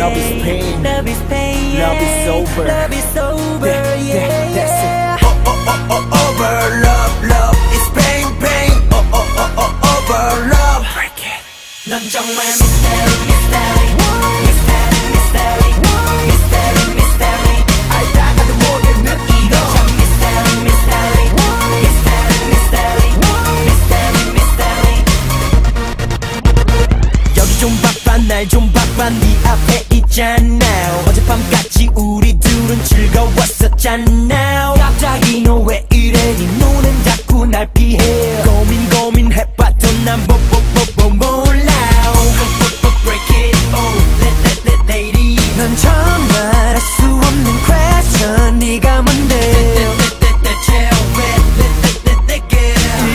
Love is pain. Love is pain. Love is over. Love is over. Yeah, Yeah, yeah, that's it. yeah. Oh, oh, oh, oh, over love, love is pain, pain. Oh, oh, oh, oh, over love. Break it. 넌 정말 mystery, mystery, mystery, mystery, mystery, mystery. 알다가도 모르는 이거. 참 mystery, mystery, mystery, mystery, mystery, mystery. 여기 좀 바빠 날 좀 바빠 네 앞에 있잖아. 어젯밤까지 우리 둘은 즐거웠었잖아. 갑자기 너 왜 이래? 네 눈은 자꾸 날 피해. 고민 고민해봐도 난뭐뭐뭐 뭐, 뭐, 몰라. Break it, oh, let, let, let, lady. 넌 정말 할 수 없는 question. 네가 뭔데?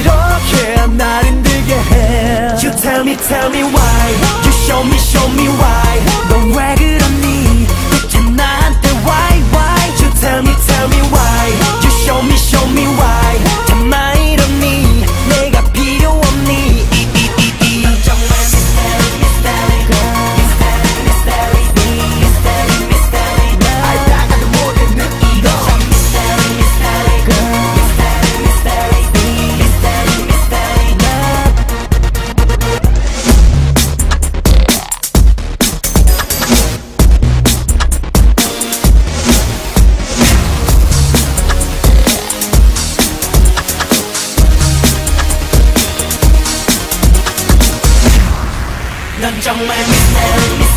이렇게 날 힘들게 해. Tell me why show me, show me why. Don't it on đang trong em biết em.